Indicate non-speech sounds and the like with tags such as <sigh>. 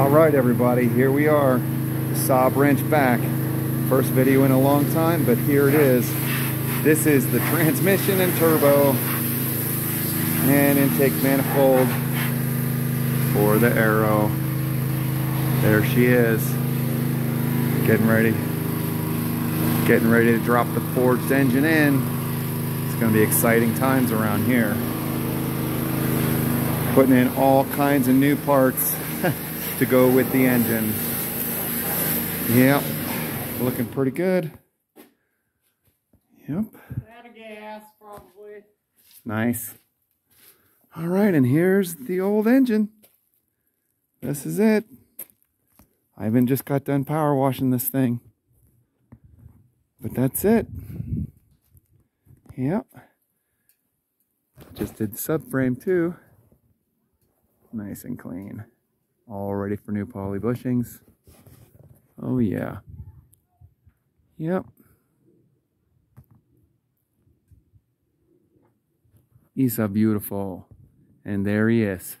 All right, everybody, here we are. The Saab wrench back. First video in a long time, but here it is. This is the transmission and turbo and intake manifold for the Aero. There she is. Getting ready. Getting ready to drop the forged engine in. It's to be exciting times around here. Putting in all kinds of new parts <laughs> to go with the engine. Yep, looking pretty good. Yep. Out of gas, probably. Nice. All right, and here's the old engine. This is it. Ivan just got done power washing this thing. But that's it. Yep. Just did the subframe too. Nice and clean. All ready for new poly bushings. Oh yeah. Yep. He's so beautiful. And there he is.